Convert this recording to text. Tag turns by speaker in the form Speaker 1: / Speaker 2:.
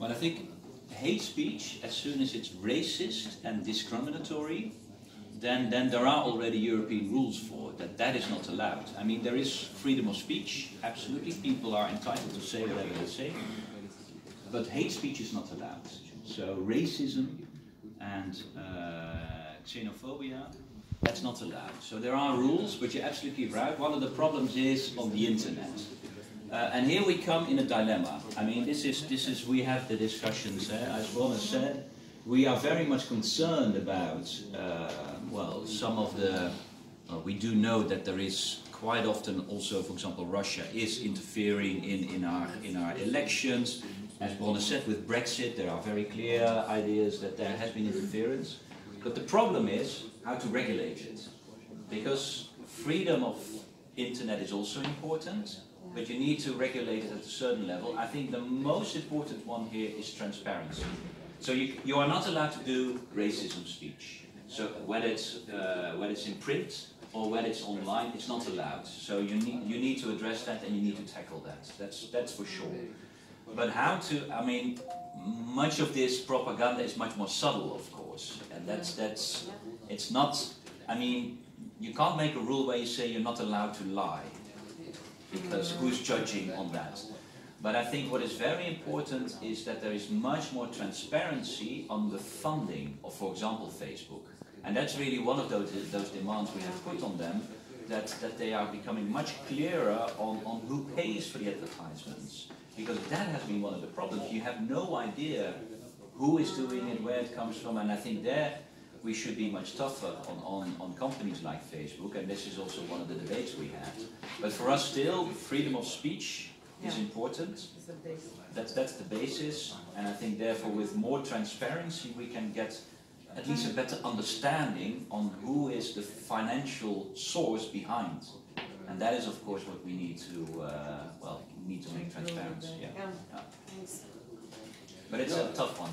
Speaker 1: Well, I think hate speech, as soon as it's racist and discriminatory, then, then there are already European rules for it, that that is not allowed. I mean, there is freedom of speech, absolutely. People are entitled to say whatever they say. But hate speech is not allowed. So racism and uh, xenophobia, that's not allowed. So there are rules, but you're absolutely right. One of the problems is on the internet. Uh, and here we come in a dilemma. I mean, this is, this is we have the discussions, eh? as Ron has said, we are very much concerned about, uh, well, some of the, well, we do know that there is quite often also, for example, Russia is interfering in, in, our, in our elections. As Bronner said, with Brexit, there are very clear ideas that there has been interference. But the problem is how to regulate it. Because freedom of internet is also important, but you need to regulate it at a certain level. I think the most important one here is transparency. So you, you are not allowed to do racism speech. So whether it's, uh, whether it's in print or whether it's online, it's not allowed. So you need, you need to address that and you need to tackle that. That's, that's for sure. But how to, I mean, much of this propaganda is much more subtle, of course. And that's, that's, it's not, I mean, you can't make a rule where you say you're not allowed to lie because mm. who's judging on that? But I think what is very important is that there is much more transparency on the funding of, for example, Facebook. And that's really one of those, those demands we have put on them, that, that they are becoming much clearer on, on who pays for the advertisements. Because that has been one of the problems. You have no idea who is doing it, where it comes from, and I think there we should be much tougher on, on, on companies like Facebook, and this is also one of the debates we have. But for us still, freedom of speech is important. That's, that's the basis, and I think therefore with more transparency we can get at least a better understanding on who is the financial source behind. And that is of course what we need to, uh, well, need to make transparent. Yeah.
Speaker 2: Yeah.
Speaker 1: But it's a tough one.